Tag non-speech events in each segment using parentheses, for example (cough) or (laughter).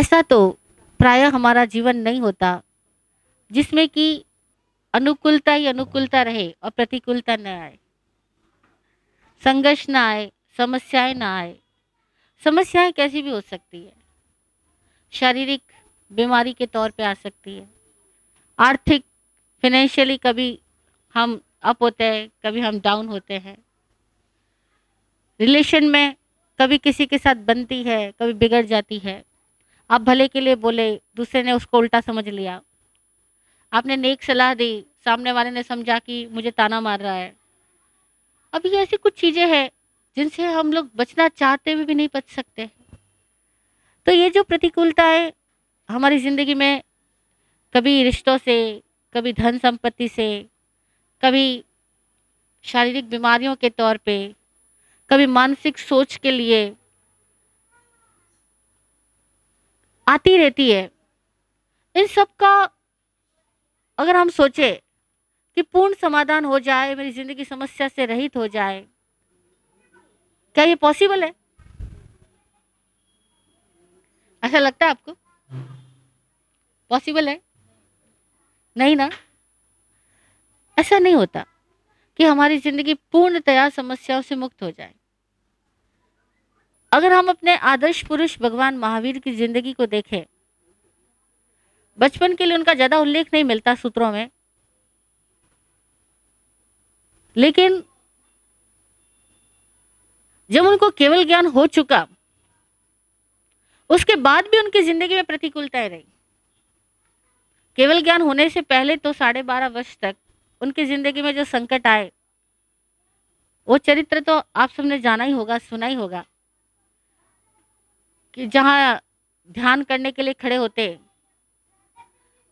ऐसा तो प्राय हमारा जीवन नहीं होता, जिसमें कि अनुकूलता ही अनुकूलता रहे और प्रतिकूलता न आए। संघर्ष ना आए, समस्याएँ ना आए। समस्याएँ कैसी भी हो सकती है। शारीरिक बीमारी के तौर पे आ सकती है। आर्थिक फिनेंशियली कभी हम अप होते हैं, कभी हम डाउन होते हैं। रिलेशन में कभी किसी के साथ बनती है, कभी बिगड़ जाती है। आप भले के लिए बोले, दूसरे ने उसको उल्टा समझ लिया। आपने नेक सलाह दी, सामने वाले ने समझा कि मुझे ताना मार रहा है। अब ये ऐसी कुछ चीज़ें हैं जिनसे हम लोग बचना चाहते हुए भी नहीं बच सकते। तो ये जो प्रतिकूलता है हमारी ज़िंदगी में, कभी रिश्तों से, कभी धन संपत्ति से, कभी शारीरिक बीमारियों के तौर पे, कभी मानसिक सोच के लिए आती रहती है। इन सब का अगर हम सोचें कि पूर्ण समाधान हो जाए, मेरी ज़िंदगी समस्या से रहित हो जाए, क्या ये पॉसिबल है? ऐसा लगता है आपको? पॉसिबल है? नहीं ना? ऐसा नहीं होता कि हमारी ज़िंदगी पूर्णतया समस्याओं से मुक्त हो जाए। अगर हम अपने आदर्श पुरुष भगवान महावीर की ज़िंदगी को देखें, बचपन के लिए उनका ज़्यादा उल्लेख नहीं मिलता सूत्रों में। लेकिन जब उनको केवल ज्ञान हो चुका, उसके बाद भी उनकी ज़िंदगी में प्रतिकूलताएँ रही। केवल ज्ञान होने से पहले तो साढ़े बारह वर्ष तक उनकी ज़िंदगी में जो संकट आए, वो चरित्र तो आप सबने जाना ही होगा, सुना ही होगा। कि जहाँ ध्यान करने के लिए खड़े होते,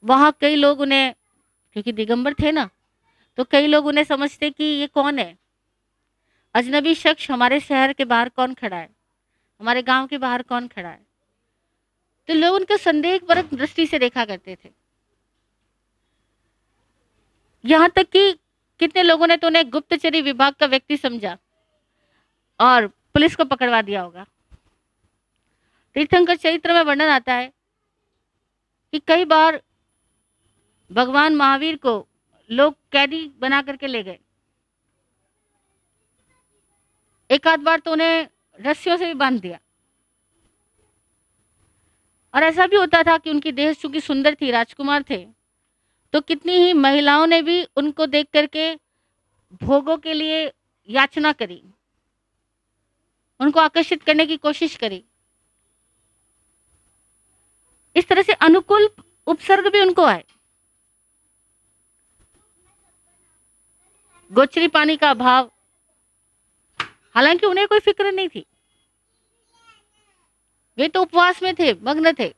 वहाँ कई लोग उन्हें, क्योंकि दिगंबर थे ना तो कई लोग उन्हें समझते कि ये कौन है? अजनबी शख्स हमारे शहर के बाहर कौन खड़ा है? हमारे गाँव के बाहर कौन खड़ा है? तो लोग उनके संदेह परक दृष्टि से देखा करते थे। यहाँ तक कि कितने लोगों ने तो उन्हें गुप्तचरी विभाग का व्यक्ति समझा और पुलिस को पकड़वा दिया होगा। तीर्थंकर चरित्र में वर्णन आता है कि कई बार भगवान महावीर को लोग कैदी बना करके ले गए। एक आध बार तो उन्हें रस्सियों से भी बाँध दिया। और ऐसा भी होता था कि उनकी देह चूँकि सुंदर थी, राजकुमार थे तो कितनी ही महिलाओं ने भी उनको देख करके भोगों के लिए याचना करी। उनको आकर्षित करने की कोशिश करी। इस तरह से अनुकूल उपसर्ग भी उनको आए। गोचरी पानी का अभाव, हालाँकि उन्हें कोई फ़िक्र नहीं थी। वे तो उपवास में थे, मग्न थे।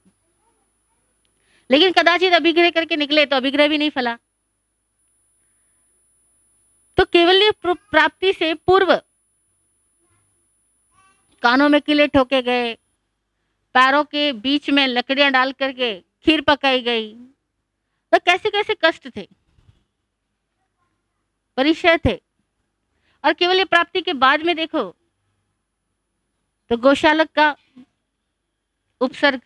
लेकिन कदाचित अभिग्रह करके निकले तो अभिग्रह भी नहीं फला। तो केवल प्राप्ति से पूर्व कानों में किले ठोके गए पैरों के बीच में लकड़ियाँ डाल करके खीर पकाई गई। तो कैसे कैसे कष्ट थे, परिचय थे। और केवल ये प्राप्ति के बाद में देखो तो गौशालक का उपसर्ग,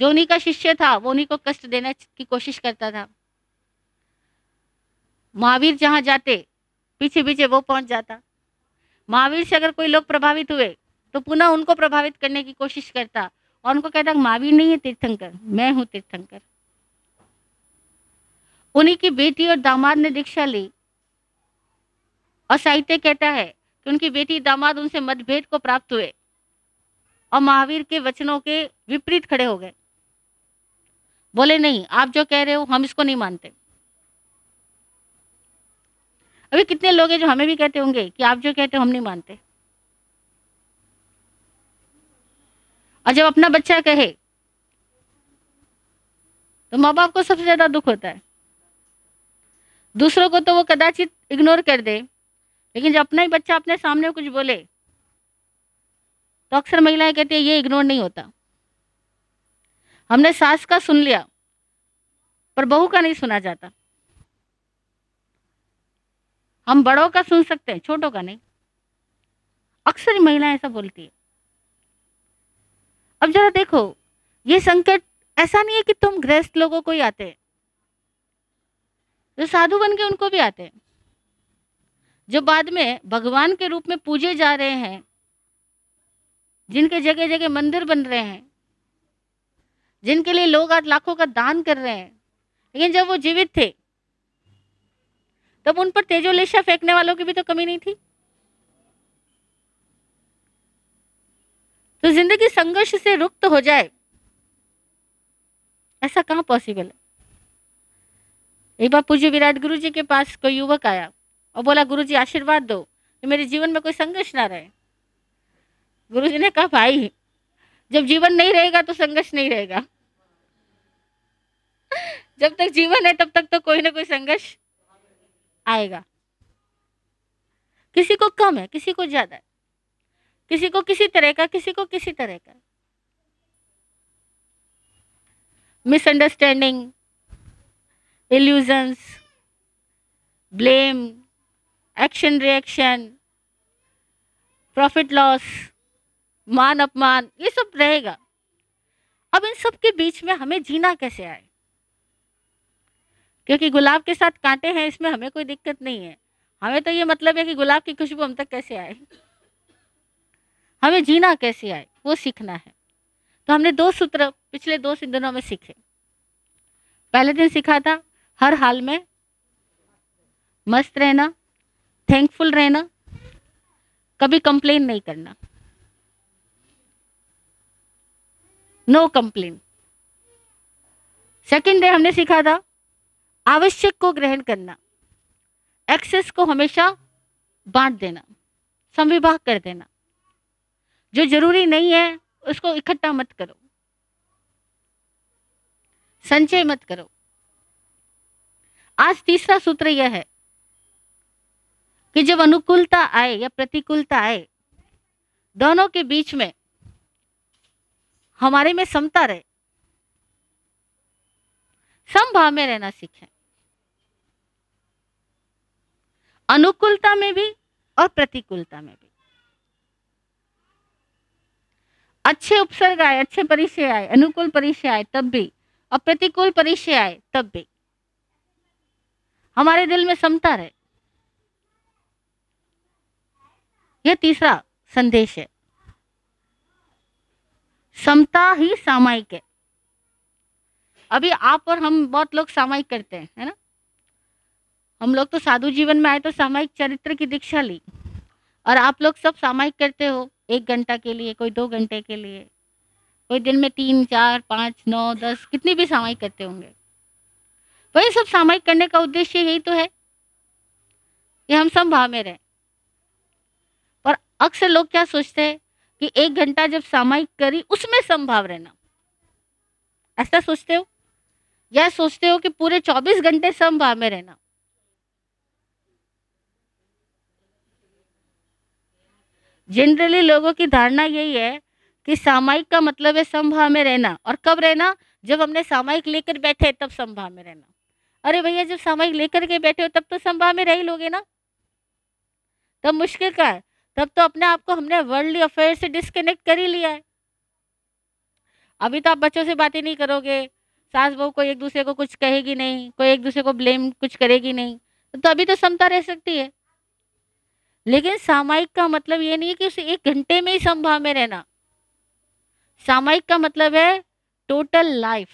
जो उन्हीं का शिष्य था, वो उन्हीं को कष्ट देने की कोशिश करता था। महावीर जहाँ जाते पीछे पीछे वो पहुँच जाता। महावीर से अगर कोई लोग प्रभावित हुए तो पुनः उनको प्रभावित करने की कोशिश करता और उनको कहता महावीर नहीं है तीर्थंकर, मैं हूँ तीर्थंकर। उन्हीं की बेटी और दामाद ने दीक्षा ली। और साहित्य कहता है कि उनकी बेटी दामाद उनसे मतभेद को प्राप्त हुए और महावीर के वचनों के विपरीत खड़े हो गए। बोले, नहीं, आप जो कह रहे हो, हम इसको नहीं मानते। अभी कितने लोग हैं जो हमें भी कहते होंगे कि आप जो कहते हो, हम नहीं मानते। और जब अपना बच्चा कहे तो माँ बाप को सबसे ज़्यादा दुख होता है। दूसरों को तो वो कदाचित इग्नोर कर दे, लेकिन जब अपना ही बच्चा अपने सामने कुछ बोले तो अक्सर महिलाएँ कहती है, ये इग्नोर नहीं होता। हमने सास का सुन लिया, पर बहू का नहीं सुना जाता। हम बड़ों का सुन सकते हैं, छोटों का नहीं। अक्सर महिलाएँ ऐसा बोलती है। अब जरा देखो, ये संकट ऐसा नहीं है कि तुम गृहस्थ लोगों को ही आते जो साधु बन के उनको भी आते जो बाद में भगवान के रूप में पूजे जा रहे हैं, जिनके जगह जगह मंदिर बन रहे हैं, जिनके लिए लोग आज लाखों का दान कर रहे हैं, लेकिन जब वो जीवित थे, तब उन पर तेजोलेशा फेंकने वालों की भी तो कमी नहीं थी। तो ज़िंदगी संघर्ष से रुक्त हो जाए। ऐसा कहाँ पॉसिबल है? एक बार पूज्य विराट गुरु जी के पास कोई युवक आया और बोला गुरु जी आशीर्वाद दो कि मेरे जीवन में कोई संघर्ष ना रहे। गुरु जी ने कहा, भाई, जब जीवन नहीं रहेगा तो संघर्ष नहीं रहेगा। जब तक जीवन है, तब तक तो कोई ना कोई संघर्ष आएगा। किसी को कम है, किसी को ज़्यादा है। किसी को किसी तरह का, किसी को किसी तरह का। Misunderstanding illusions blame action reaction profit loss मान, अपमान, ये सब रहेगा। अब इन सब के बीच में हमें जीना कैसे आए? क्योंकि गुलाब के साथ कांटे हैं, इसमें हमें कोई दिक्कत नहीं है। हमें तो ये मतलब है कि गुलाब की खुशबू हम तक कैसे आए हमें जीना कैसे आए? वो सीखना है। तो हमने दो सूत्र पिछले दो दिनों में सीखे। पहले दिन सीखा था, हर हाल में मस्त रहना थैंकफुल रहना, कभी कंप्लेन नहीं करना। नो कंप्लेन सेकेंड डे हमने सीखा था, आवश्यक को ग्रहण करना एक्सेस को हमेशा बांट देना, संविभाग कर देना। जो ज़रूरी नहीं है, उसको इकट्ठा मत करो। संचय मत करो। आज तीसरा सूत्र यह है कि जब अनुकूलता आए या प्रतिकूलता आए, दोनों के बीच में हमारे में समता रहे। समभाव में रहना सीखें। अनुकूलता में भी और प्रतिकूलता में भी। अच्छे उपसर्ग आए, अच्छे परिचय आए, अनुकूल परिचय आए, तब भी और प्रतिकूल परिचय आए, तब भी। हमारे दिल में समता रहे। यह तीसरा संदेश है। समता ही सामायिक है। अभी आप और हम बहुत लोग सामायिक करते हैं, है ना? हम लोग तो साधु जीवन में आए तो सामायिक चरित्र की दीक्षा ली। और आप लोग सब सामायिक करते हो। एक घंटा के लिए, कोई दो घंटे के लिए, कोई दिन में तीन, चार, पाँच, नौ, दस, कितनी भी सामायिक करते होंगे। वही सब सामायिक करने का उद्देश्य यही तो है कि हम सब भाव में रहें। पर अक्सर लोग क्या सोचते हैं कि एक घंटा जब सामायिक करी, उसमें संभाव रहना। ऐसा सोचते हो? या सोचते हो कि पूरे 24 घंटे समभाव में रहना? जनरली लोगों की धारणा यही है कि सामायिक का मतलब है समभाव में रहना। और कब रहना? जब हमने सामायिक लेकर बैठे तब समभाव में रहना। अरे भैया, जब सामायिक लेकर के बैठे हो, तब तो समभाव में रह ही लोगे ना? तब मुश्किल का है। तब तो अपने आप को हमने वर्ल्डली अफेयर से डिस्कनेक्ट कर ही लिया है। अभी तो आप बच्चों से बातें नहीं करोगे। सास बहू कोई एक दूसरे को कुछ कहेगी नहीं, कोई एक दूसरे को ब्लेम कुछ करेगी नहीं। तो अभी तो समता रह सकती है। लेकिन सामायिक का मतलब ये नहीं है कि उसे एक घंटे में ही संभाव में रहना। सामायिक का मतलब है total life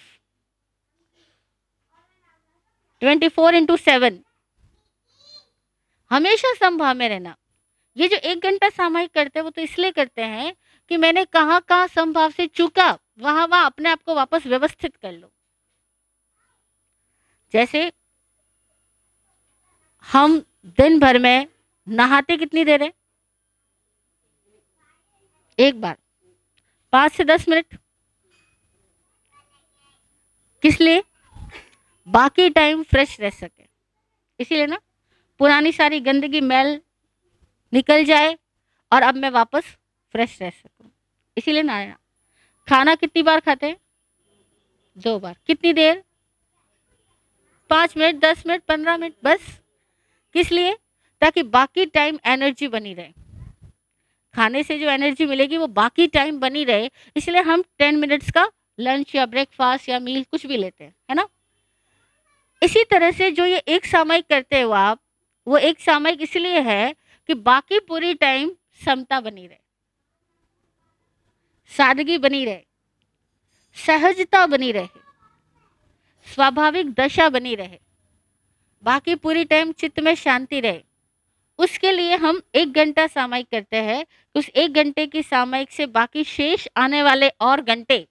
twenty four into seven हमेशा संभाव में रहना। ये जो एक घंटा सामायिक करते हैं, वो तो इसलिए करते हैं कि मैंने कहाँ कहाँ संभाव से चुका वहाँ वहाँ अपने आप को वापस व्यवस्थित कर लो। जैसे हम दिन भर में नहाते कितनी देर है? एक बार। पाँच से दस मिनट। किस लिए? बाकी टाइम फ्रेश रह सके। इसीलिए ना, पुरानी सारी गंदगी मैल निकल जाए और अब मैं वापस फ्रेश रह सकूँ। इसीलिए ना आया खाना कितनी बार खाते हैं? दो बार। कितनी देर? पाँच मिनट, दस मिनट, पंद्रह मिनट, बस। किस लिए? ताकि बाकी टाइम एनर्जी बनी रहे। खाने से जो एनर्जी मिलेगी, वो बाकी टाइम बनी रहे, इसलिए हम टेन मिनट्स का लंच या ब्रेकफास्ट या मील कुछ भी लेते हैं, है ना? इसी तरह से जो ये एक सामयिक करते हो आप, वो एक सामयिक इसलिए है कि बाकी पूरी टाइम समता बनी रहे। सादगी बनी रहे। सहजता बनी रहे। स्वाभाविक दशा बनी रहे। बाकी पूरी टाइम चित्त में शांति रहे। उसके लिए हम एक घंटा सामयिक करते हैं। उस एक घंटे की सामयिक से बाकी शेष आने वाले और घंटे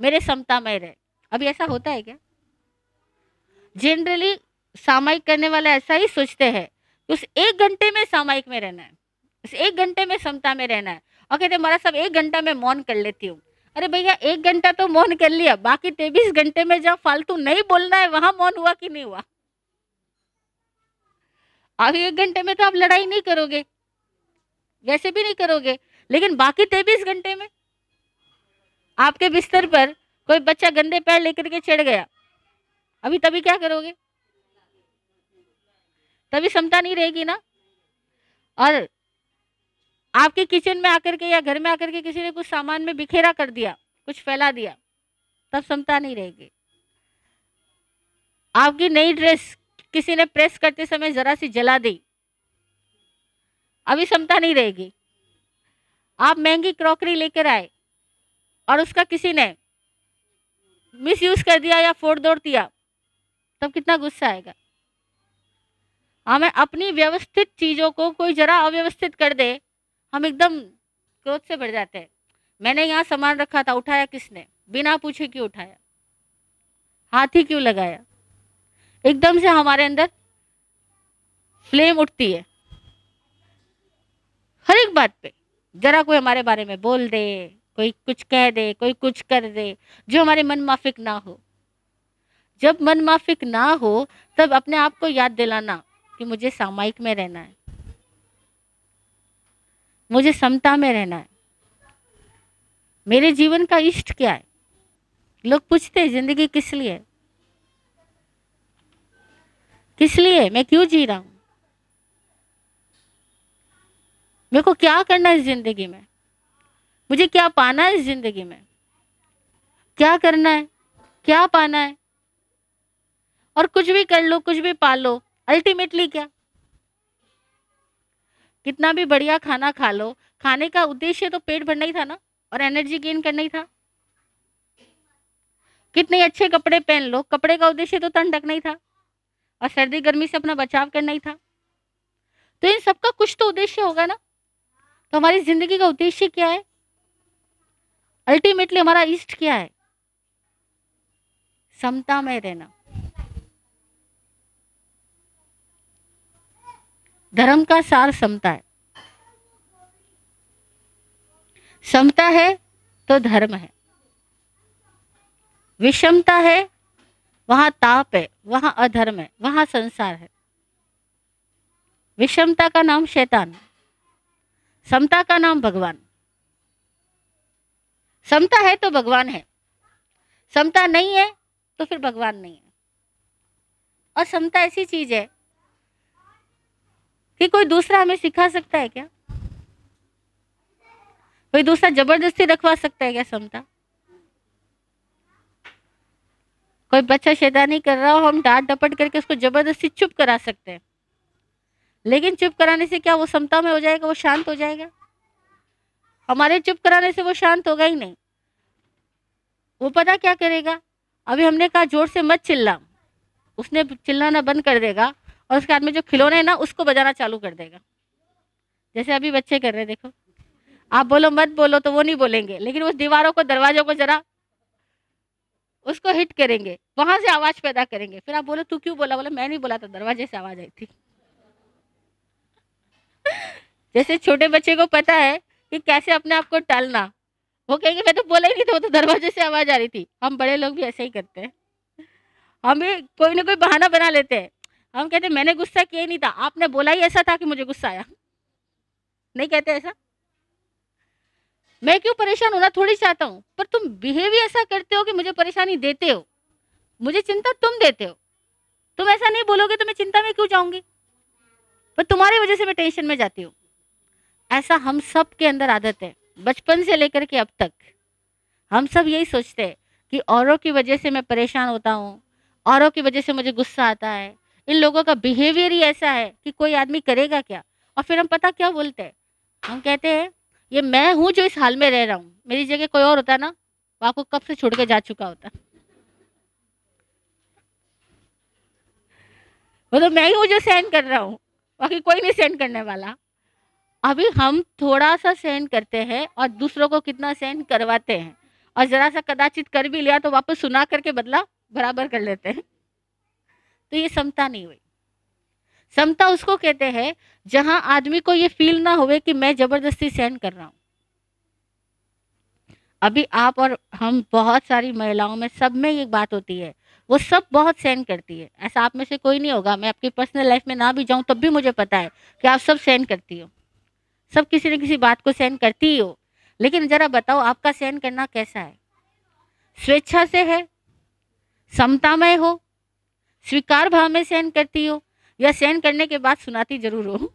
मेरे समता में रहे। अभी ऐसा होता है क्या? जनरली सामयिक करने वाले ऐसा ही सोचते हैं उस एक घंटे में सामयिक में रहना है। उस एक घंटे में समता में रहना है। और कहते हमारा सब एक घंटा में मौन कर लेती हूँ। अरे भैया, एक घंटा तो मौन कर लिया। बाकी तेईस घंटे में जब फालतू नहीं बोलना है, वहाँ मौन हुआ कि नहीं हुआ? अभी एक घंटे में तो आप लड़ाई नहीं करोगे, वैसे भी नहीं करोगे, लेकिन बाकी तेईस घंटे में आपके बिस्तर पर कोई बच्चा गंदे पैर लेकर के चढ़ गया, अभी तभी क्या करोगे? तभी क्षमता नहीं रहेगी ना? और आपके किचन में आकर के या घर में आकर के किसी ने कुछ सामान में बिखेरा कर दिया, कुछ फैला दिया, तब क्षमता नहीं रहेगी। आपकी नई ड्रेस किसी ने प्रेस करते समय जरा सी जला दी। अभी क्षमता नहीं रहेगी। आप महँगी क्रॉकरी लेकर आए और उसका किसी ने मिस यूज़ कर दिया या फोड़ दौड़ दिया, तब कितना गुस्सा आएगा? हमें अपनी व्यवस्थित चीज़ों को कोई जरा अव्यवस्थित कर दे, हम एकदम क्रोध से बढ़ जाते हैं। मैंने यहाँ सामान रखा था, उठाया किसने? बिना पूछे क्यों उठाया? हाथ ही क्यों लगाया? एकदम से हमारे अंदर फ्लेम उठती है। हर एक बात पे जरा कोई हमारे बारे में बोल दे, कोई कुछ कह दे, कोई कुछ कर दे, जो हमारे मन माफिक ना हो। जब मन माफिक ना हो, तब अपने आप को याद दिलाना कि मुझे सामायिक में रहना है। मुझे समता में रहना है। मेरे जीवन का इष्ट क्या है? लोग पूछते हैं, ज़िंदगी किस लिए किस लिए? मैं क्यों जी रहा हूँ? मेरे को क्या करना है इस ज़िंदगी में? मुझे क्या पाना है इस ज़िंदगी में? क्या करना है? क्या पाना है? और कुछ भी कर लो, कुछ भी पा लो अल्टीमेटली क्या? कितना भी बढ़िया खाना खा लो, खाने का उद्देश्य तो पेट भरना ही था ना? और एनर्जी गेन करना ही था? कितने अच्छे कपड़े पहन लो, कपड़े का उद्देश्य तो तन ढकना ही था। और सर्दी गर्मी से अपना बचाव करना ही था। तो इन सबका कुछ तो उद्देश्य होगा ना? तो हमारी ज़िंदगी का उद्देश्य क्या है? अल्टीमेटली हमारा इष्ट क्या है? समता में रहना। धर्म का सार समता है। समता है तो धर्म है। विषमता है वहाँ ताप है, वहाँ अधर्म है, वहाँ संसार है। विषमता का नाम शैतान समता का नाम भगवान। समता है तो भगवान है। समता नहीं है तो फिर भगवान नहीं है। और समता ऐसी चीज़ है कि कोई दूसरा हमें सिखा सकता है क्या? कोई दूसरा ज़बरदस्ती रखवा सकता है क्या समता? कोई बच्चा शैतानी कर रहा हो, हम डांट डपट करके उसको ज़बरदस्ती चुप करा सकते हैं। लेकिन चुप कराने से क्या वो समता में हो जाएगा, वो शांत हो जाएगा? हमारे चुप कराने से वो शांत होगा ही नहीं। वो पता क्या करेगा? अभी हमने कहा ज़ोर से मत चिल्ला। उसने चिल्लाना बंद कर देगा और उसके हाथ में जो खिलौने हैं ना, उसको बजाना चालू कर देगा। जैसे अभी बच्चे कर रहे हैं, देखो। आप बोलो, मत बोलो तो वो नहीं बोलेंगे। लेकिन उस दीवारों को, दरवाजों को जरा उसको हिट करेंगे, वहाँ से आवाज़ पैदा करेंगे। फिर आप बोलो, तू क्यों बोला? बोला, मैं नहीं बोला था, दरवाजे से आवाज़ आई थी। (laughs) जैसे छोटे बच्चे को पता है कि कैसे अपने आप को टालना, वो कहेंगे, मैं तो बोला ही नहीं था, वो तो दरवाजे से आवाज़ आ रही थी। हम बड़े लोग भी ऐसे ही करते हैं। हम भी कोई ना कोई बहाना बना लेते हैं। हम कहते मैंने गुस्सा किया ही नहीं था, आपने बोला ही ऐसा था कि मुझे गुस्सा आया? नहीं कहते ऐसा? मैं क्यों परेशान होना थोड़ी चाहता हूँ? पर तुम बिहेव ही ऐसा करते हो कि मुझे परेशानी देते हो। मुझे चिंता तुम देते हो। तुम ऐसा नहीं बोलोगे तो मैं चिंता में क्यों जाऊँगी? पर तुम्हारी वजह से मैं टेंशन में जाती हूँ। ऐसा हम सब के अंदर आदत है, बचपन से लेकर के अब तक। हम सब यही सोचते हैं कि औरों की वजह से मैं परेशान होता हूँ, औरों की वजह से मुझे गुस्सा आता है। इन लोगों का बिहेवियर ही ऐसा है कि कोई आदमी करेगा क्या? और फिर हम पता क्या बोलते हैं? हम कहते हैं ये मैं हूँ जो इस हाल में रह रहा हूँ। मेरी जगह कोई और होता ना, वो आपको कब से छोड़ के जा चुका होता। वो तो मैं ही हूँ जो सहन कर रहा हूँ, बाकी कोई नहीं सहन करने वाला। अभी हम थोड़ा सा सहन करते हैं और दूसरों को कितना सहन करवाते हैं। और ज़रा सा कदाचित कर भी लिया तो वापस सुना करके बदला बराबर कर लेते हैं। तो ये समता नहीं हुई। समता उसको कहते हैं, जहाँ आदमी को ये फील ना हुए कि मैं ज़बरदस्ती सहन कर रहा हूँ। अभी आप और हम बहुत सारी महिलाओं में सब में ये बात होती है, वो सब बहुत सहन करती है। ऐसा आप में से कोई नहीं होगा, मैं आपकी पर्सनल लाइफ में ना भी जाऊँ तब भी मुझे पता है कि आप सब सहन करती हो। सब किसी न किसी बात को सहन करती ही हो। लेकिन ज़रा बताओ, आपका सहन करना कैसा है? स्वेच्छा से है? समता में हो? स्वीकार भाव में सहन करती हो? या सहन करने के बाद सुनाती ज़रूर हो।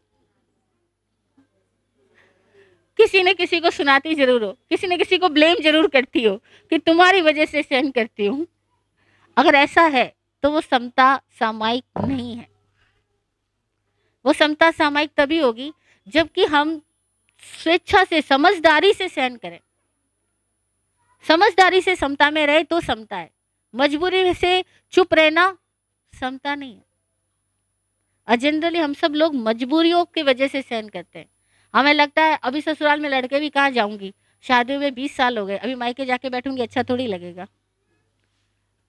किसी ने किसी को सुनाती ज़रूर हो। किसी ने किसी को ब्लेम ज़रूर करती हो कि तुम्हारी वजह से सहन करती हूँ। अगर ऐसा है तो वो समता सामायिक नहीं है। वो समता सामायिक तभी होगी जबकि हम स्वेच्छा से, समझदारी से सहन करें। समझदारी से समता में रहे तो समता है। मजबूरी से चुप रहना समता नहीं है। जनरली हम सब लोग मजबूरियों की वजह से सहन करते हैं। हमें लगता है, अभी ससुराल में लड़के भी कहाँ जाऊँगी? शादी में बीस साल हो गए, अभी मायके जाके बैठूँगी अच्छा थोड़ी लगेगा।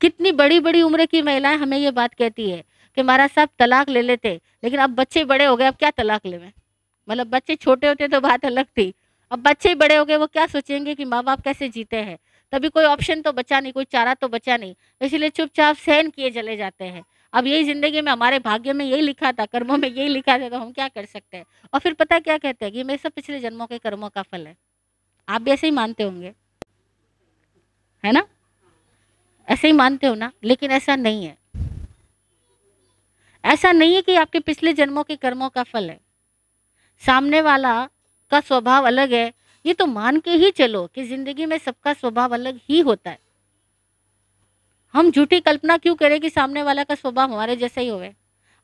कितनी बड़ी बड़ी उम्र की महिलाएँ हमें ये बात कहती है कि महाराज साहब तलाक ले लेते, लेकिन अब बच्चे बड़े हो गए, अब क्या तलाक ले मतलब बच्चे छोटे होते तो बात अलग थी। अब बच्चे बड़े हो गए, वो क्या सोचेंगे कि माँ बाप कैसे जीते हैं? तभी कोई ऑप्शन तो बचा नहीं, कोई चारा तो बचा नहीं, इसलिए चुपचाप सहन किए चले जाते हैं। अब यही ज़िंदगी में हमारे भाग्य में यही लिखा था, कर्मों में यही लिखा था तो हम क्या कर सकते हैं? और फिर पता क्या कहते हैं कि मेरे सब पिछले जन्मों के कर्मों का फल है। आप भी ऐसे ही मानते होंगे। है ना? ऐसे ही मानते हो ना? लेकिन ऐसा नहीं है। ऐसा नहीं है कि आपके पिछले जन्मों के कर्मों का फल है। सामने वाला का स्वभाव अलग है। ये तो मान के ही चलो कि ज़िंदगी में सबका स्वभाव अलग ही होता है। हम झूठी कल्पना क्यों करें कि सामने वाला का स्वभाव हमारे जैसा ही होवे?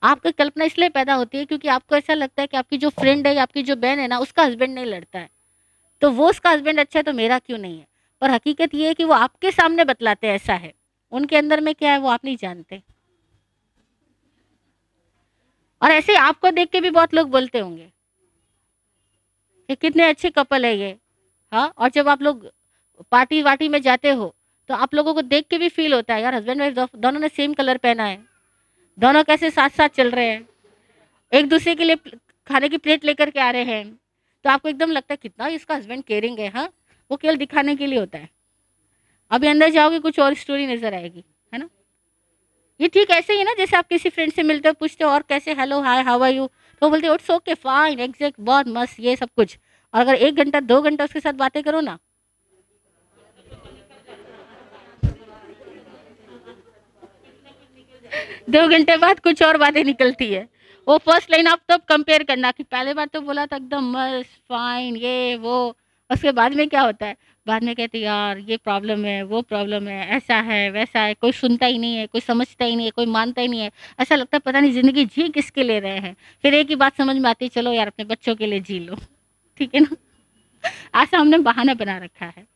आपकी कल्पना इसलिए पैदा होती है क्योंकि आपको ऐसा लगता है कि आपकी जो फ्रेंड है आपकी जो बहन है ना, उसका हस्बैंड नहीं लड़ता है। तो वो उसका हस्बैंड अच्छा है तो मेरा क्यों नहीं है? पर हकीकत ये है कि वो आपके सामने बतलाते हैं, ऐसा है। उनके अंदर में क्या है वो आप नहीं जानते। और ऐसे आपको देख के भी बहुत लोग बोलते होंगे कि कितने अच्छे कपल है ये। हाँ और जब आप लोग पार्टी वार्टी में जाते हो तो आप लोगों को देख के भी फील होता है, यार हस्बैंड वाइफ दोनों ने सेम कलर पहना है। दोनों कैसे साथ साथ चल रहे हैं। एक दूसरे के लिए खाने की प्लेट लेकर के आ रहे हैं। तो आपको एकदम लगता है, कितना इसका हस्बैंड केयरिंग है हाँ? वो केवल दिखाने के लिए होता है। अभी अंदर जाओगे, कुछ और स्टोरी नज़र आएगी, है ना? ये ठीक ऐसे ही ना, जैसे आप किसी फ्रेंड से मिलते हो, पूछते हो, और कैसे? Hello hi how are you तो बोलते हो इट्स ओके फाइन एग्जैक्ट बहुत मस्त, ये सब कुछ। और अगर एक घंटा, दो घंटा उसके साथ बातें करो ना दो घंटे बाद कुछ और बातें निकलती है। वो फ़र्स्ट लाइन आप तब कंपेयर करना कि पहले बार तो बोला था एकदम मस्त फाइन ये, वो। उसके बाद में क्या होता है? बाद में कहते यार, ये प्रॉब्लम है, वो प्रॉब्लम है, ऐसा है, वैसा है, कोई सुनता ही नहीं है, कोई समझता ही नहीं है, कोई मानता ही नहीं है। ऐसा लगता है पता नहीं ज़िंदगी जी किसके ले रहे हैं। फिर एक ही बात समझ में आती है, चलो यार, अपने बच्चों के लिए जी लो। (laughs) ठीक है ना? ऐसा हमने बहाना बना रखा है।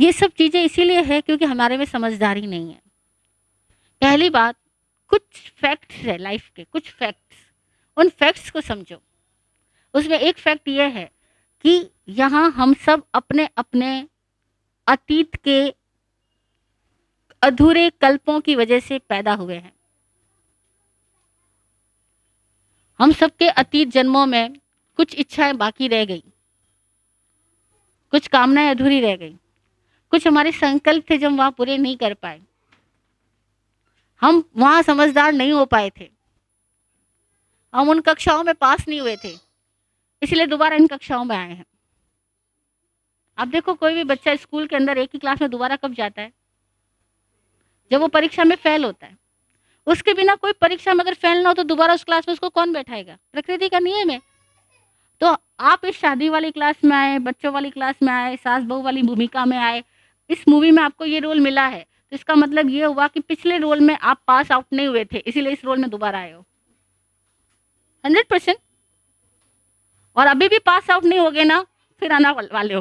ये सब चीज़ें इसीलिए है क्योंकि हमारे में समझदारी नहीं है। पहली बात कुछ फैक्ट्स है लाइफ के, कुछ फैक्ट्स उन फैक्ट्स को समझो। उसमें एक फैक्ट ये है कि यहाँ हम सब अपने अपने अतीत के अधूरे कल्पों की वजह से पैदा हुए हैं। हम सबके अतीत जन्मों में कुछ इच्छाएँ बाकी रह गई। कुछ कामनाएँ अधूरी रह गई। कुछ हमारे संकल्प थे जो हम वहाँ पूरे नहीं कर पाए। हम वहाँ समझदार नहीं हो पाए थे। हम उन कक्षाओं में पास नहीं हुए थे, इसलिए दोबारा इन कक्षाओं में आए हैं। अब देखो, कोई भी बच्चा स्कूल के अंदर एक ही क्लास में दोबारा कब जाता है? जब वो परीक्षा में फेल होता है। उसके बिना कोई परीक्षा में अगर फेल ना हो तो दोबारा उस क्लास में उसको कौन बैठाएगा? प्रकृति का नियम है। तो आप इस शादी वाली क्लास में आए, बच्चों वाली क्लास में आए, सास बहू वाली भूमिका में आए, इस मूवी में आपको ये रोल मिला है। इसका मतलब ये हुआ कि पिछले रोल में आप पास आउट नहीं हुए थे, इसीलिए इस रोल में दोबारा आए हो। Hundred percent. और अभी भी पास आउट नहीं होगे ना, फिर आना वाले हो।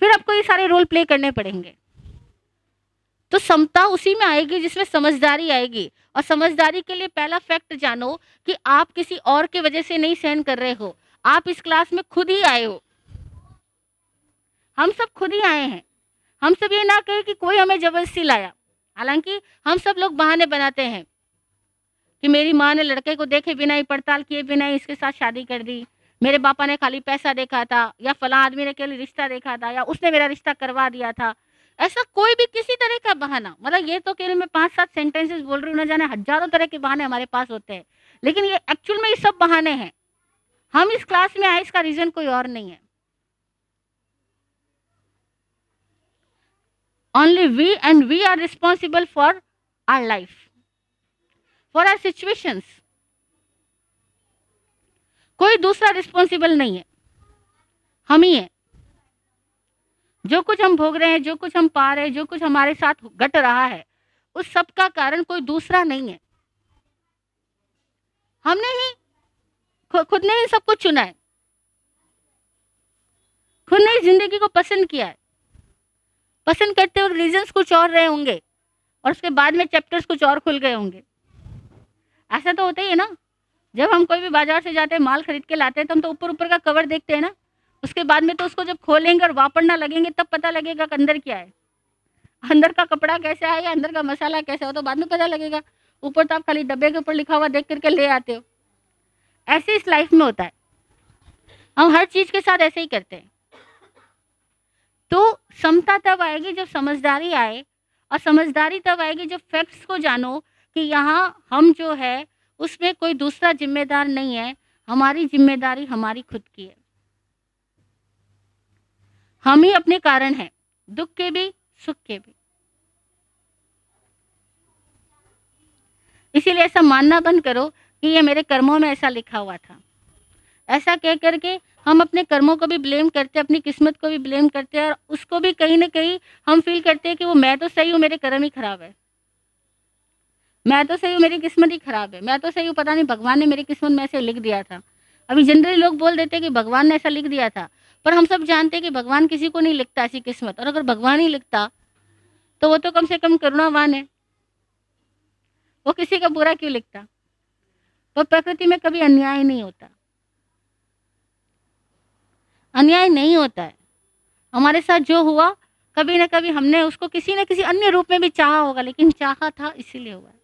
फिर आपको ये सारे रोल प्ले करने पड़ेंगे। तो समता उसी में आएगी जिसमें समझदारी आएगी। और समझदारी के लिए पहला फैक्ट जानो कि आप किसी और की वजह से नहीं सहन कर रहे हो। आप इस क्लास में खुद ही आए हो। हम सब खुद ही आए हैं। हम सब ये ना कहें कि कोई हमें ज़बरदस्ती लाया। हालाँकि हम सब लोग बहाने बनाते हैं कि मेरी माँ ने लड़के को देखे बिना ही पड़ताल किए, बिना ही इसके साथ शादी कर दी। मेरे पापा ने खाली पैसा देखा था या फला आदमी ने केवल रिश्ता देखा था या उसने मेरा रिश्ता करवा दिया था। ऐसा कोई भी किसी तरह का बहाना मतलब ये तो केवल मैं पाँच सात सेंटेंसेस बोल रही हूँ ना जाने, हज़ारों तरह के बहाने हमारे पास होते हैं। लेकिन ये एक्चुअल में ये सब बहाने हैं। हम इस क्लास में आए, इसका रीजन कोई और नहीं है। Only we and we are responsible for our life, for our situations. कोई दूसरा रिस्पॉन्सिबल नहीं है। हम ही हैं। जो कुछ हम भोग रहे हैं, जो कुछ हम पा रहे हैं, जो कुछ हमारे साथ घट रहा है, उस सब का कारण कोई दूसरा नहीं है। हमने ही खुद ने ही सब कुछ चुना है। खुद ने ही ज़िंदगी को पसंद किया है। पसंद करते वक्त रीजंस कुछ और रहे होंगे और उसके बाद में चैप्टर्स कुछ और खुल गए होंगे। ऐसा तो होता ही है ना। जब हम कोई भी बाज़ार से जाते हैं, माल खरीद के लाते हैं तो हम तो ऊपर ऊपर का कवर देखते हैं ना। उसके बाद में तो उसको जब खोलेंगे और वापरना लगेंगे, तब पता लगेगा कि अंदर क्या है। अंदर का कपड़ा कैसा है या अंदर का मसाला कैसा हो तो बाद में पता लगेगा। ऊपर तो आप खाली डब्बे के ऊपर लिखा हुआ देख करके ले आते हो। ऐसे इस लाइफ में होता है। हम हर चीज़ के साथ ऐसे ही करते हैं। तो क्षमता तब आएगी जब समझदारी आए और समझदारी तब आएगी जब फैक्ट्स को जानो कि यहाँ हम जो है, उसमें कोई दूसरा जिम्मेदार नहीं है। हमारी ज़िम्मेदारी हमारी खुद की है। हम ही अपने कारण हैं, दुख के भी, सुख के भी। इसीलिए ऐसा मानना बंद करो कि ये मेरे कर्मों में ऐसा लिखा हुआ था। ऐसा कह करके हम अपने कर्मों को भी ब्लेम करते हैं, अपनी किस्मत को भी ब्लेम करते हैं और उसको भी कहीं ना कहीं हम फील करते हैं कि वो मैं तो सही हूँ, मेरे कर्म ही खराब है। मैं तो सही हूँ, मेरी किस्मत ही खराब है। मैं तो सही हूँ, पता नहीं भगवान ने मेरी किस्मत में ऐसे लिख दिया था। अभी जनरली लोग बोल देते हैं कि भगवान ने ऐसा लिख दिया था, पर हम सब जानते हैं कि भगवान किसी को नहीं लिखता ऐसी किस्मत। और अगर भगवान ही लिखता तो वो तो कम से कम करुणावान है। वो किसी का बुरा क्यों लिखता? वो प्रकृति में कभी अन्याय नहीं होता। अन्याय नहीं होता है। हमारे साथ जो हुआ, कभी ना कभी हमने उसको किसी न किसी अन्य रूप में भी चाहा होगा, लेकिन चाहा था, इसीलिए हुआ है।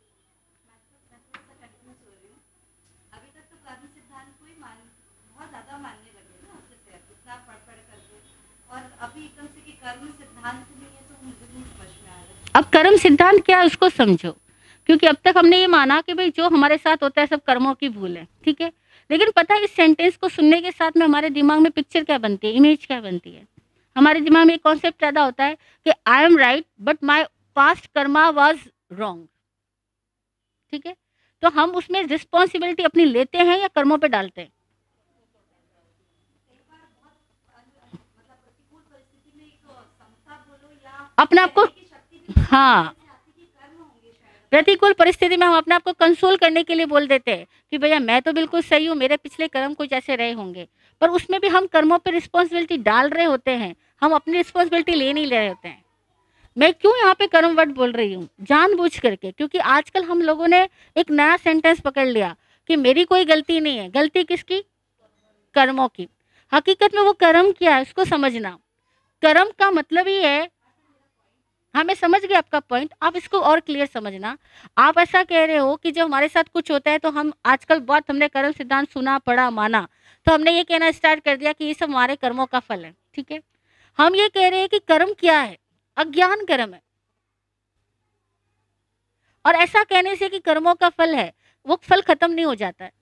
अब कर्म सिद्धांत क्या है, उसको समझो। क्योंकि अब तक हमने ये माना कि भाई जो हमारे साथ होता है, सब कर्मों की भूल है, ठीक है? लेकिन पता है, इस सेंटेंस को सुनने के साथ में हमारे दिमाग में पिक्चर क्या बनती है? इमेज क्या बनती है? हमारे दिमाग में एक कॉन्सेप्ट पैदा होता है कि I am right but my past karma was wrong ठीक है? तो हम उसमें रिस्पॉन्सिबिलिटी अपनी लेते हैं या कर्मों पे डालते हैं? अपने आप को हाँ। प्रतिकूल परिस्थिति में हम अपने आप को कंसोल करने के लिए बोल देते हैं कि भैया मैं तो बिल्कुल सही हूँ, मेरे पिछले कर्म कुछ ऐसे रहे होंगे। पर उसमें भी हम कर्मों पर रिस्पॉन्सिबिलिटी डाल रहे होते हैं, हम अपनी रिस्पॉन्सिबिलिटी ले नहीं रहे होते हैं। मैं क्यों यहाँ पे कर्म वर्ड बोल रही हूँ? जानबूझ करके, क्योंकि आजकल हम लोगों ने एक नया सेंटेंस पकड़ लिया कि मेरी कोई गलती नहीं है। गलती किसकी? कर्मों की। हकीकत में वो कर्म क्या है, उसको समझना। कर्म का मतलब ही है हाँ मैं समझ गया आपका पॉइंट आप इसको और क्लियर समझना। आप ऐसा कह रहे हो कि जब हमारे साथ कुछ होता है तो हम आजकल बहुत हमने कर्म सिद्धांत सुना, पढ़ा, माना। तो हमने ये कहना स्टार्ट कर दिया कि ये सब हमारे कर्मों का फल है, ठीक है? हम ये कह रहे हैं कि कर्म क्या है? अज्ञान कर्म है। और ऐसा कहने से कि कर्मों का फल है, वो फल खत्म नहीं हो जाता है।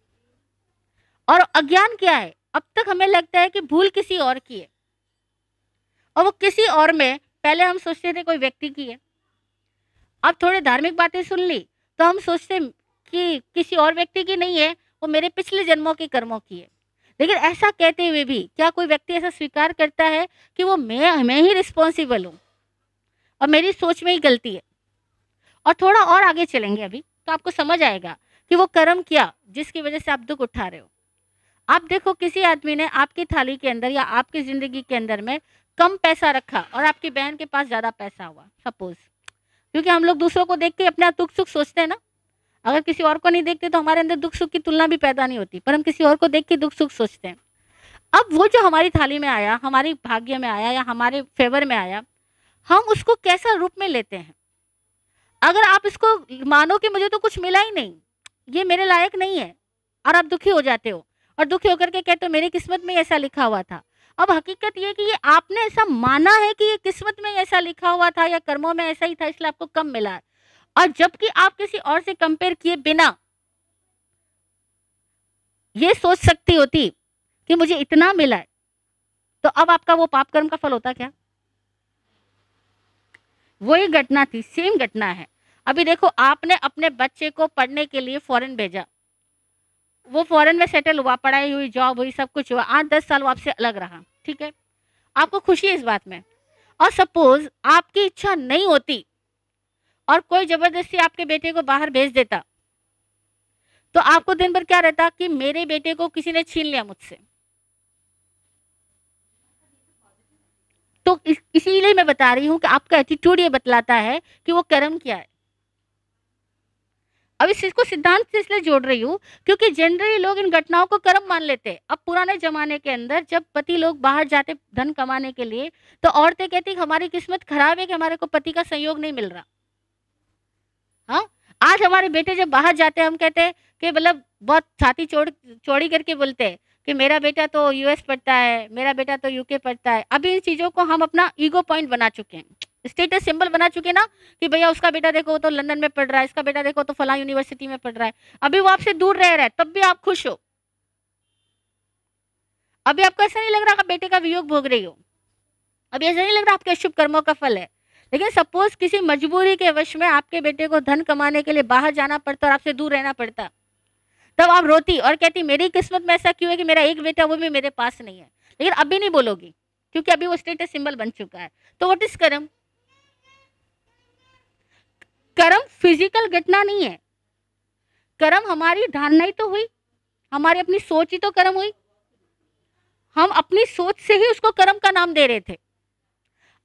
और अज्ञान क्या है? अब तक हमें लगता है कि भूल किसी और की है। और वो किसी और में पहले हम सोचते थे कोई व्यक्ति की है। अब थोड़े धार्मिक बातें सुन ली तो हम सोचते कि किसी और व्यक्ति की नहीं है, वो मेरे पिछले जन्मों के कर्मों की है। लेकिन ऐसा कहते हुए भी क्या कोई व्यक्ति ऐसा स्वीकार करता है कि वो मैं मैं ही रिस्पॉन्सिबल हूँ? और मेरी सोच में ही गलती है। और थोड़ा और आगे चलेंगे अभी तो आपको समझ आएगा कि वो कर्म किया जिसकी वजह से आप दुख उठा रहे हो। आप देखो किसी आदमी ने आपकी थाली के अंदर या आपकी ज़िंदगी के अंदर में कम पैसा रखा और आपकी बहन के पास ज़्यादा पैसा हुआ सपोज़ क्योंकि हम लोग दूसरों को देख के अपना दुख सुख सोचते हैं ना। अगर किसी और को नहीं देखते तो हमारे अंदर दुख सुख की तुलना भी पैदा नहीं होती, पर हम किसी और को देख के दुख सुख सोचते हैं। अब वो जो हमारी थाली में आया, हमारे भाग्य में आया या हमारे फेवर में आया, हम उसको कैसा रूप में लेते हैं? अगर आप इसको मानो कि मुझे तो कुछ मिला ही नहीं, ये मेरे लायक नहीं है और आप दुखी हो जाते हो और दुखी होकर के कहते हो, मेरी किस्मत में ऐसा लिखा हुआ था। अब हकीकत ये कि ये आपने ऐसा माना है कि ये किस्मत में ऐसा लिखा हुआ था या कर्मों में ऐसा ही था, इसलिए आपको कम मिला और जबकि आप किसी और से कंपेयर किए बिना ये सोच सकती होती कि मुझे इतना मिला है तो अब आपका वो पाप कर्म का फल होता क्या? वही घटना थी सेम घटना है। अभी देखो, आपने अपने बच्चे को पढ़ने के लिए फॉरेन भेजा। वो फॉरेन में सेटल हुआ पढ़ाई हुई जॉब हुई सब कुछ हुआ आठ दस साल वो आपसे अलग रहा ठीक है? आपको खुशी है इस बात में? और सपोज़ आपकी इच्छा नहीं होती और कोई ज़बरदस्ती आपके बेटे को बाहर भेज देता तो आपको दिन भर क्या रहता कि मेरे बेटे को किसी ने छीन लिया मुझसे? तो इस, इसीलिए मैं बता रही हूँ कि आपका एटीट्यूड ये बतलाता है कि वो कर्म क्या है। अब इस चीज़ को सिद्धांत से इसलिए जोड़ रही हूँ, क्योंकि जनरली लोग इन घटनाओं को कर्म मान लेते हैं। अब पुराने जमाने के अंदर जब पति लोग बाहर जाते धन कमाने के लिए तो औरतें कहती हमारी किस्मत खराब है कि हमारे को पति का सहयोग नहीं मिल रहा। हाँ? आज हमारे बेटे जब बाहर जाते हैं, हम कहते हैं कि मतलब बहुत छाती चोड़, चौड़ी करके बोलते हैं कि मेरा बेटा तो यूएस पढ़ता है, मेरा बेटा तो यूके पढ़ता है। अभी इन चीज़ों को हम अपना ईगो पॉइंट बना चुके हैं। स्टेटस सिंबल बना चुके हैं ना कि भैया उसका बेटा देखो तो लंदन में पढ़ रहा है इसका बेटा देखो तो फला यूनिवर्सिटी में पढ़ रहा है। अभी वो आपसे दूर रह रहा है, तब भी आप खुश हो। अभी आपको ऐसा नहीं लग रहा बेटे का वियोग भोग रही हो। अभी ऐसा नहीं लग रहा आपके शुभ कर्मों का फल है। लेकिन सपोज़ किसी मजबूरी के वश में आपके बेटे को धन कमाने के लिए बाहर जाना पड़ता और आपसे दूर रहना पड़ता। तब आप रोती और कहती, मेरी किस्मत में ऐसा क्यों है कि मेरा एक बेटा वो भी मेरे पास नहीं है? लेकिन अभी नहीं बोलोगी, क्योंकि अभी वो स्टेटस सिंबल बन चुका है। तो वट इज़ कर्म कर्म फ़िज़िकल घटना नहीं है। कर्म हमारी धारणा ही तो हुई, हमारी अपनी सोच ही तो कर्म हुई। हम अपनी सोच से ही उसको कर्म का नाम दे रहे थे।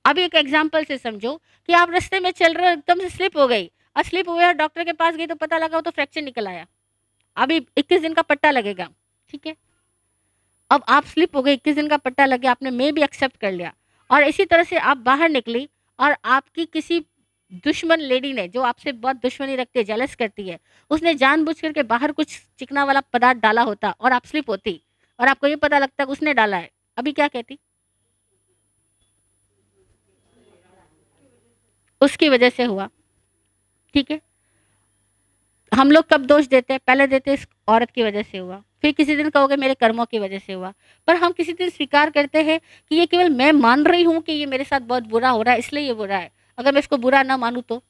अभी एक एग्ज़ाम्पल से समझो कि आप रास्ते में चल रहे हो, एकदम से स्लिप हो गई। और स्लिप हुए और डॉक्टर के पास गई तो पता लगा वो तो फ्रैक्चर निकल आया। अभी 21 दिन का पट्टा लगेगा, ठीक है? अब आप स्लिप हो गए, इक्कीस दिन का पट्टा लग आपने मे भी एक्सेप्ट कर लिया। और इसी तरह से आप बाहर निकली और आपकी किसी दुश्मन लेडी ने, जो आपसे बहुत दुश्मनी रखती है जेलस करती है, उसने जानबूझ करके बाहर कुछ चिकना वाला पदार्थ डाला होता और आप स्लिप होती और आपको ये पता लगता कि उसने डाला है। अभी क्या कहती? उसकी वजह से हुआ, ठीक है? हम लोग कब दोष देते हैं? पहले देते इस औरत की वजह से हुआ। फिर किसी दिन कहोगे, मेरे कर्मों की वजह से हुआ। पर हम किसी दिन स्वीकार करते हैं कि ये केवल मैं मान रही हूँ कि ये मेरे साथ बहुत बुरा हो रहा है, इसलिए ये बुरा है। अगर मैं इसको बुरा ना मानूँ तो।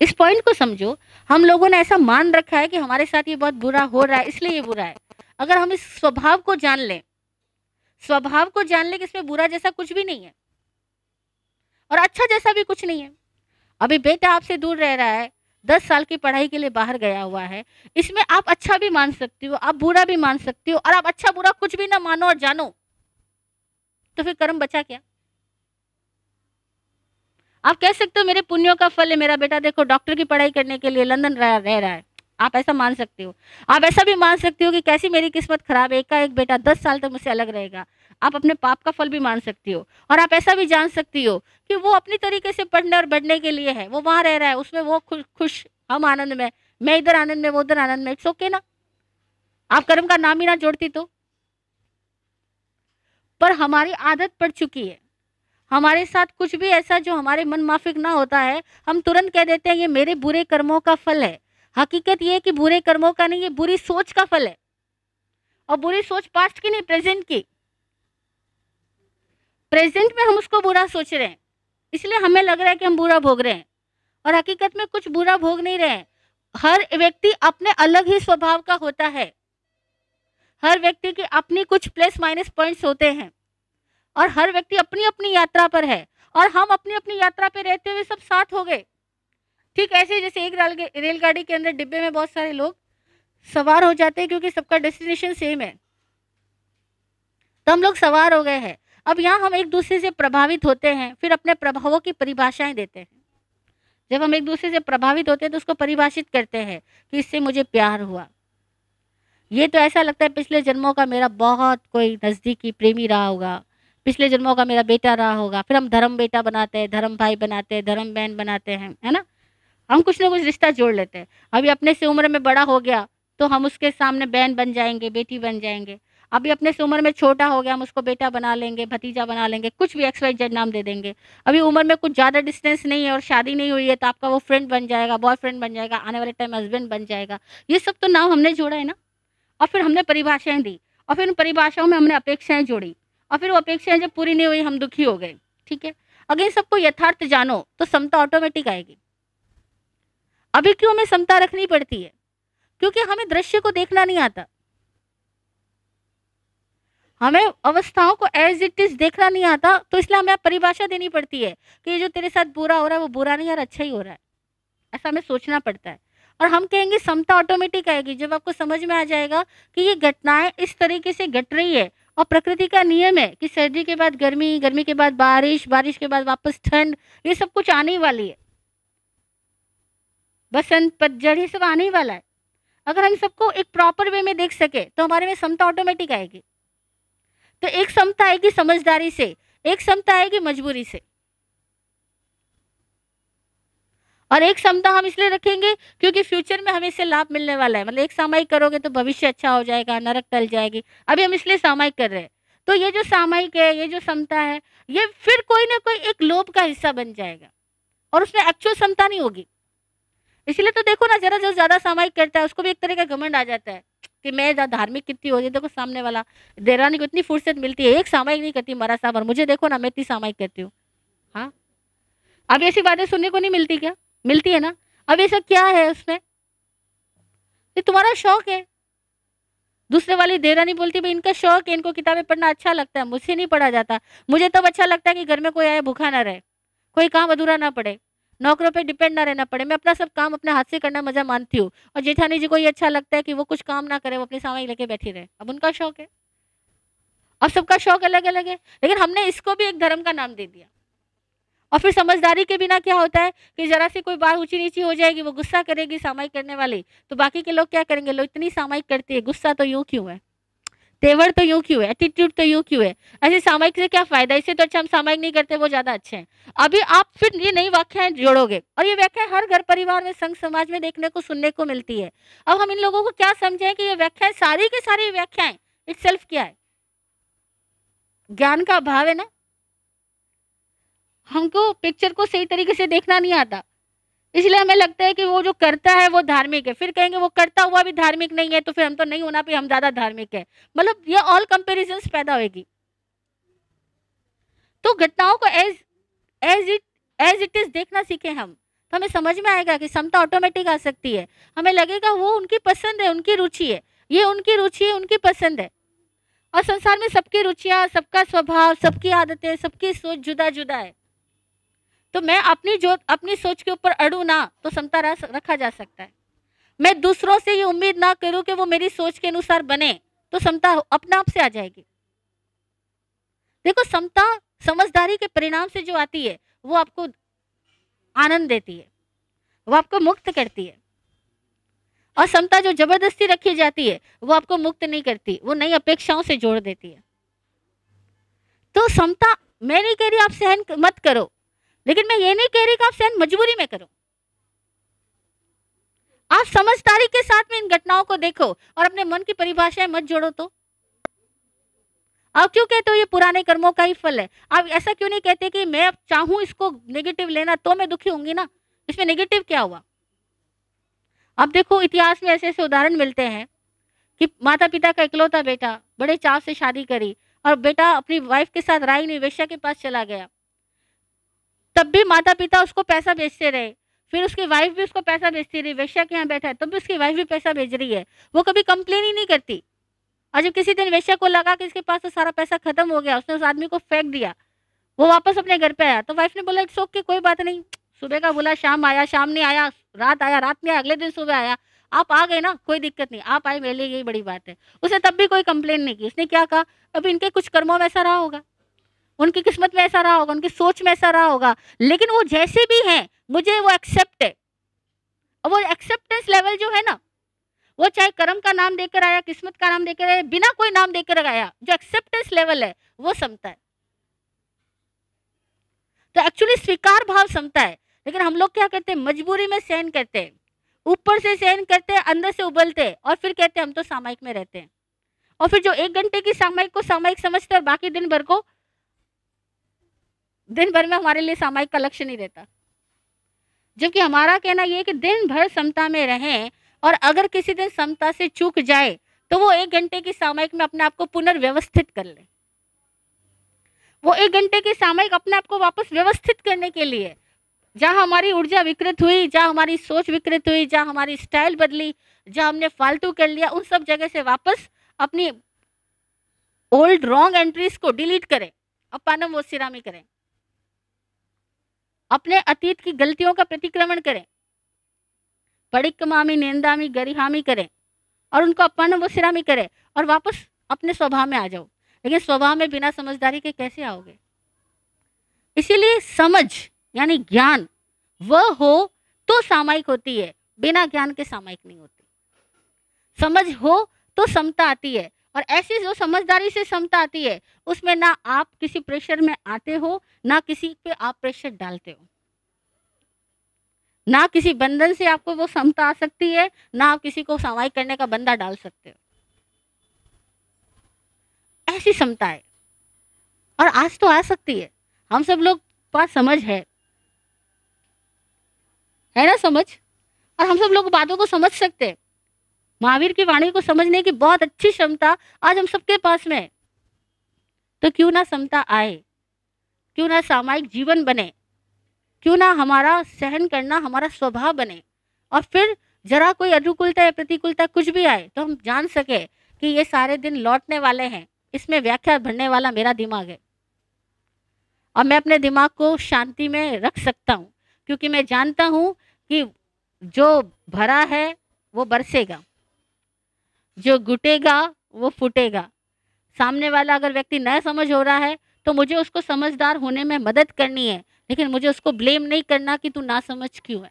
इस पॉइंट को समझो, हम लोगों ने ऐसा मान रखा है कि हमारे साथ ये बहुत बुरा हो रहा है, इसलिए ये बुरा है। अगर हम इस स्वभाव को जान लें, स्वभाव को जान लें कि इसमें बुरा जैसा कुछ भी नहीं है, और अच्छा जैसा भी कुछ नहीं है अभी बेटा आपसे दूर रह रहा है दस साल की पढ़ाई के लिए बाहर गया हुआ है इसमें आप अच्छा भी मान सकती हो आप बुरा भी मान सकती हो और आप अच्छा बुरा कुछ भी ना मानो और जानो। तो फिर कर्म बचा क्या? आप कह सकते हो मेरे पुण्यों का फल है मेरा बेटा देखो डॉक्टर की पढ़ाई करने के लिए लंदन रह, रह है। आप ऐसा मान सकते हो। आप ऐसा भी मान सकते हो कि कैसी मेरी किस्मत खराब एक का एक बेटा दस साल तक मुझसे अलग रहेगा। आप अपने पाप का फल भी मान सकती हो। और आप ऐसा भी जान सकती हो कि वो अपनी तरीके से पढ़ने और बढ़ने के लिए है। वो वहाँ रह रहा है, उसमें वो खुश खुश, हम आनंद में, मैं इधर आनंद में, वो उधर आनंद में इट्स ओके ना? आप कर्म का नाम ही ना जोड़ती तो। पर हमारी आदत पड़ चुकी है। हमारे साथ कुछ भी ऐसा जो हमारे मन माफिक ना होता है, हम तुरंत कह देते हैं, ये मेरे बुरे कर्मों का फल है। हकीकत ये है कि बुरे कर्मों का नहीं, ये बुरी सोच का फल है। और बुरी सोच पास्ट की नहीं प्रेजेंट की। प्रेजेंट में हम उसको बुरा सोच रहे हैं। इसलिए हमें लग रहा है कि हम बुरा भोग रहे हैं। और हकीकत में कुछ बुरा भोग नहीं रहे हैं। हर व्यक्ति अपने अलग ही स्वभाव का होता है। हर व्यक्ति के अपनी कुछ प्लस माइनस पॉइंट्स होते हैं। और हर व्यक्ति अपनी अपनी यात्रा पर है। और हम अपनी अपनी यात्रा पर रहते हुए सब साथ हो गए। ठीक ऐसे जैसे एक रेलगाड़ी के अंदर डिब्बे में बहुत सारे लोग सवार हो जाते हैं क्योंकि सबका डेस्टिनेशन सेम है। तो हम लोग सवार हो गए हैं। अब यहाँ हम एक दूसरे से प्रभावित होते हैं, फिर अपने प्रभावों की परिभाषाएँ देते हैं। जब हम एक दूसरे से प्रभावित होते हैं तो उसको परिभाषित करते हैं कि इससे मुझे प्यार हुआ। ये तो ऐसा लगता है पिछले जन्मों का मेरा बहुत कोई नज़दीकी प्रेमी रहा होगा। पिछले जन्मों का मेरा बेटा रहा होगा। फिर हम धर्म बेटा बनाते हैं, धर्म भाई बनाते हैं, धर्म बहन बनाते हैं, है ना? हम कुछ ना कुछ रिश्ता जोड़ लेते हैं। अभी अपने से उम्र में बड़ा हो गया तो हम उसके सामने बहन बन जाएँगे, बेटी बन जाएँगे। अभी अपने से उम्र में छोटा हो गया, हम उसको बेटा बना लेंगे, भतीजा बना लेंगे, कुछ भी एक्स वाई जेड नाम दे देंगे। अभी उम्र में कुछ ज़्यादा डिस्टेंस नहीं है और शादी नहीं हुई है तो आपका वो फ्रेंड बन जाएगा बॉयफ्रेंड बन जाएगा, आने वाले टाइम हस्बैंड बन जाएगा। ये सब तो नाम हमने जोड़ा है ना? और फिर हमने परिभाषाएँ दी, और फिर उन परिभाषाओं में हमने अपेक्षाएँ जोड़ी, और फिर वो अपेक्षाएँ जब पूरी नहीं हुई, हम दुखी हो गए, ठीक है? अगर इन सबको यथार्थ जानो तो समता ऑटोमेटिक आएगी। अभी क्यों हमें समता रखनी पड़ती है? क्योंकि हमें दृश्य को देखना नहीं आता। हमें अवस्थाओं को एज इट इज़ देखना नहीं आता तो इसलिए हमें परिभाषा देनी पड़ती है कि ये जो तेरे साथ बुरा हो रहा है, वो बुरा नहीं यार अच्छा ही हो रहा है। ऐसा हमें सोचना पड़ता है। और हम कहेंगे समता ऑटोमेटिक आएगी। जब आपको समझ में आ जाएगा कि ये घटनाएँ इस तरीके से घट रही है और प्रकृति का नियम है कि सर्दी के बाद गर्मी गर्मी के बाद बारिश बारिश के बाद वापस ठंड, ये सब कुछ आने वाली है। बसंत पतझड़, ये सब आने ही वाला है। अगर हम सबको एक प्रॉपर वे में देख सके तो हमारे में समता ऑटोमेटिक आएगी। तो एक समता आएगी समझदारी से, एक समता आएगी मजबूरी से। और एक क्षमता हम इसलिए रखेंगे, क्योंकि फ्यूचर में हमें इससे लाभ मिलने वाला है। मतलब एक सामायिक करोगे तो भविष्य अच्छा हो जाएगा, नरक टल जाएगी। अभी हम इसलिए सामायिक कर रहे हैं। तो ये जो सामायिक है, ये जो क्षमता है, ये फिर कोई ना कोई एक लोभ का हिस्सा बन जाएगा। और उसमें एक्चुअल क्षमता नहीं होगी। इसलिए तो देखो ना, जरा जो ज़्यादा सामायिक करता है, उसको भी एक तरह का घमंड आ जाता है कि मैं धार्मिक कितनी हो देखो सामने वाला देरानी को इतनी फुर्सत मिलती है, एक सामायिक नहीं करती मरा साहब, और मुझे देखो ना, मैं इतनी सामायिक करती हूँ। हाँ? अब ऐसी बातें सुनने को नहीं मिलती क्या? मिलती है ना? अब ऐसा क्या है उसमें? ये तुम्हारा शौक है। दूसरे वाली देरा नहीं बोलती, भाई, इनका शौक है, इनको किताबें पढ़ना अच्छा लगता है, मुझसे नहीं पढ़ा जाता। मुझे तब अच्छा लगता है कि घर में कोई आए, भूखा ना रहे, कोई काम अधूरा ना पड़े। नौकरों पे डिपेंड ना रहना पड़े। मैं अपना सब काम अपने हाथ से करना मज़ा मानती हूँ। और जेठानी जी को ये अच्छा लगता है कि वो कुछ काम ना करे, वो अपनी सामान लेके बैठी रहे। अब उनका शौक है। अब सबका शौक अलग अलग है। लेकिन हमने इसको भी एक धर्म का नाम दे दिया। और फिर समझदारी के बिना क्या होता है कि जरा सी कोई बात ऊँची नीची हो जाएगी, वो गुस्सा करेगी सामायिक करने वाली। तो बाकी के लोग क्या करेंगे? लोग इतनी सामायिक करती है, गुस्सा तो यूँ क्यों है? तेवर तो यूँ क्यों है? एटीट्यूड तो यूँ क्यों है? ऐसे सामायिक से क्या फ़ायदा? इससे तो अच्छा हम सामायिक नहीं करते, वो ज़्यादा अच्छे हैं। अभी आप फिर ये नई व्याख्याएँ जोड़ोगे, और ये व्याख्या हर घर परिवार में, संघ समाज में देखने को, सुनने को मिलती है। अब हम इन लोगों को क्या समझें कि ये व्याख्याएँ सारी की सारी व्याख्याएँ इट क्या है? ज्ञान का अभाव है ना? हमको पिक्चर को सही तरीके से देखना नहीं आता। इसलिए हमें लगता है कि वो जो करता है, वो धार्मिक है। फिर कहेंगे वो करता हुआ भी धार्मिक नहीं है तो फिर हम तो नहीं होना भी हम ज़्यादा धार्मिक है। मतलब ये ऑल कंपेरिजन पैदा होगी तो घटनाओं को as as it as it is देखना सीखे हम। तो हमें समझ में आएगा कि समता ऑटोमेटिक आ सकती है। हमें लगेगा वो उनकी पसंद है, उनकी रुचि है। ये उनकी रुचि है, उनकी पसंद है। और संसार में सबकी रुचियाँ, सबका स्वभाव, सबकी आदतें, सबकी सोच जुदा जुदा है। तो मैं अपनी जो, अपनी सोच के ऊपर अड़ू ना तो समता रखा जा सकता है। मैं दूसरों से ये उम्मीद ना करूँ कि वो मेरी सोच के अनुसार बने तो समता अपने आप से आ जाएगी। देखो, समता समझदारी के परिणाम से जो आती है, वो आपको आनंद देती है। वो आपको मुक्त करती है। और समता जो ज़बरदस्ती रखी जाती है, वो आपको मुक्त नहीं करती, वो नई अपेक्षाओं से जोड़ देती है। तो समता, मैं नहीं कह रही आप सहन मत करो लेकिन मैं ये नहीं कह रही कि आप सहन मजबूरी में करो। आप समझदारी के साथ में इन घटनाओं को देखो और अपने मन की परिभाषाएँ मत जोड़ो तो। आप क्यों कहते हो ये पुराने कर्मों का ही फल है? आप ऐसा क्यों नहीं कहते कि मैं चाहूँ इसको नेगेटिव लेना तो मैं दुखी होंगी ना? इसमें नेगेटिव क्या हुआ? अब देखो, इतिहास में ऐसे ऐसे उदाहरण मिलते हैं कि माता पिता का इकलौता बेटा बड़े चाव से शादी करी और बेटा अपनी वाइफ के साथ राय निवेशा के पास चला गया। तब भी माता पिता उसको पैसा बेचते रहे। फिर उसकी वाइफ भी उसको पैसा भेजती रही, वेश्या के यहाँ बैठा है, तब भी उसकी वाइफ भी पैसा भेज रही है। वो कभी कंप्लेन ही नहीं करती। और जब किसी दिन वेश्या को लगा कि इसके पास तो सारा पैसा खत्म हो गया, उसने उस आदमी को फेंक दिया, वो वापस अपने घर पे आया तो वाइफ ने बोला, इट्स ओके कोई बात नहीं। सुबह का बोला, शाम आया, शाम नहीं आया, रात आया, रात में अगले दिन सुबह आया। आप आ गए ना, कोई दिक्कत नहीं, आप आए मेरे लिए, यही बड़ी बात है। उसे तब भी कोई कंप्लेन नहीं की, उसने क्या कहा अभी इनके कुछ कर्मों में ऐसा रहा होगा। उनकी किस्मत में ऐसा रहा होगा, उनकी सोच में ऐसा रहा होगा। लेकिन वो जैसे भी हैं, मुझे वो एक्सेप्ट है। और वो एक्सेप्टेंस लेवल जो है ना, वो चाहे कर्म का नाम देकर आया, किस्मत का नाम देकर आया, बिना कोई नाम देकर आया, जो एक्सेप्टेंस लेवल है, वो समता है। तो एक्चुअली स्वीकार भाव समता है। लेकिन हम लोग क्या करते हैं? मजबूरी में सहन करते हैं। ऊपर से सहन करते हैं, अंदर से उबलते हैं, और फिर कहते हैं, हम तो सामायिक में रहते हैं। और फिर जो एक घंटे की सामायिक को सामायिक समझते हैं, और बाकी दिन भर को दिन भर में हमारे लिए सामायिक लक्ष्य नहीं रहता। जबकि हमारा कहना यह कि दिन भर समता में रहें और अगर किसी दिन समता से चूक जाए तो वो एक घंटे की सामायिक में अपने आप को पुनर्व्यवस्थित कर ले। वो एक घंटे की सामायिक अपने आप को वापस व्यवस्थित करने के लिए, जहाँ हमारी ऊर्जा विकृत हुई, जहाँ हमारी सोच विकृत हुई, जहाँ हमारी स्टाइल बदली, जहाँ हमने फालतू कर लिया, उन सब जगह से वापस अपनी ओल्ड रॉन्ग एंट्रीज को डिलीट करें और पानम वो सिरामी करें। अपने अतीत की गलतियों का प्रतिक्रमण करें। पड़िकमामी नेंदामी, गरिहामी करें और उनको अपन वो सिरामी करें और वापस अपने स्वभाव में आ जाओ। लेकिन स्वभाव में बिना समझदारी के कैसे आओगे? इसीलिए समझ यानी ज्ञान वह हो तो सामायिक होती है, बिना ज्ञान के सामायिक नहीं होती। समझ हो तो समता आती है और ऐसी जो समझदारी से क्षमता आती है, उसमें ना आप किसी प्रेशर में आते हो, ना किसी पे आप प्रेशर डालते हो। ना किसी बंधन से आपको वो क्षमता आ सकती है, ना आप किसी को सामायिक करने का बंदा डाल सकते हो। ऐसी क्षमता है। और आज तो आ सकती है। हम सब लोग पास समझ है। है ना समझ? और हम सब लोग बातों को समझ सकते हैं। महावीर की वाणी को समझने की बहुत अच्छी क्षमता आज हम सबके पास में है। तो क्यों ना समता आए? क्यों ना सामायिक जीवन बने? क्यों ना हमारा सहन करना हमारा स्वभाव बने? और फिर जरा कोई अनुकूलता या प्रतिकूलता कुछ भी आए तो हम जान सके कि ये सारे दिन लौटने वाले हैं। इसमें व्याख्या भरने वाला मेरा दिमाग है। और मैं अपने दिमाग को शांति में रख सकता हूँ, क्योंकि मैं जानता हूँ कि जो भरा है, वो बरसेगा। जो गुटेगा, वो फूटेगा। सामने वाला अगर व्यक्ति न समझ हो रहा है तो मुझे उसको समझदार होने में मदद करनी है, लेकिन मुझे उसको ब्लेम नहीं करना कि तू ना समझ क्यों है।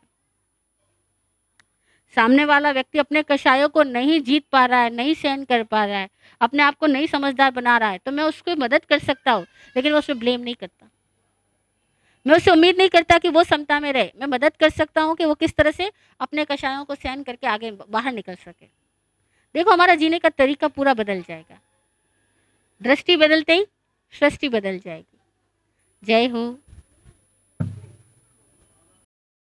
सामने वाला व्यक्ति अपने कषायों को नहीं जीत पा रहा है, नहीं सहन कर पा रहा है, अपने आप को नहीं समझदार बना रहा है तो मैं उसको मदद कर सकता हूँ, लेकिन वो उसमें ब्लेम नहीं करता। मैं उससे उम्मीद नहीं करता कि वो समता में रहे। मैं मदद कर सकता हूँ कि वो किस तरह से अपने कषायों को सहन करके आगे बाहर निकल सके। देखो, हमारा जीने का तरीका पूरा बदल जाएगा। दृष्टि बदलते ही, सृष्टि बदल जाएगी। जय हो।